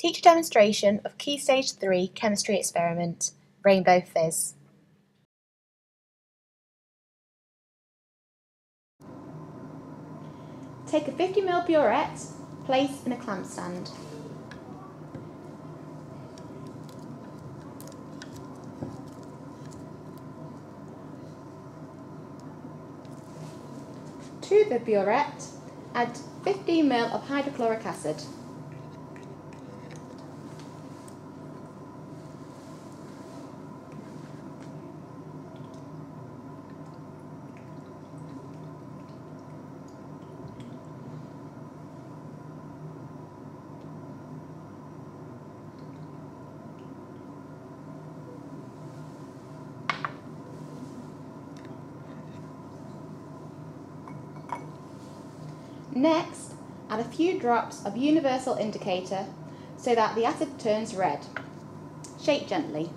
Teach a demonstration of Key Stage 3 chemistry experiment, Rainbow Fizz. Take a 50ml burette, place in a clamp stand. To the burette, add 15ml of hydrochloric acid. Next, add a few drops of universal indicator so that the acid turns red. Shake gently.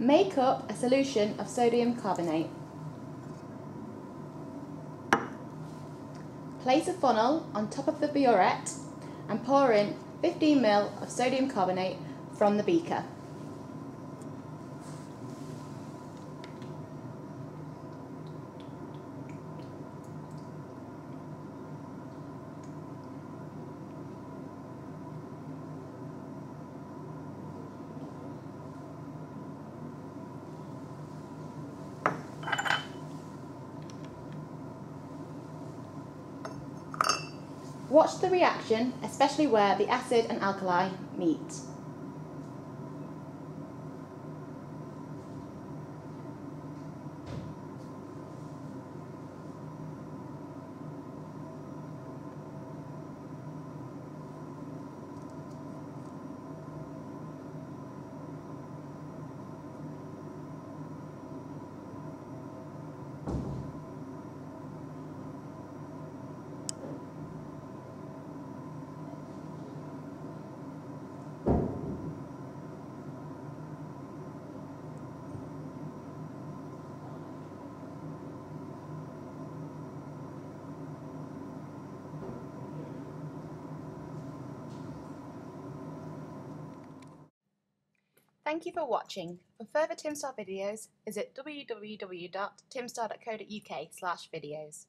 Make up a solution of sodium carbonate. Place a funnel on top of the burette and pour in 15ml of sodium carbonate from the beaker. Watch the reaction, especially where the acid and alkali meet. Thank you for watching. For further TimStar videos, visit www.timstar.co.uk slash videos.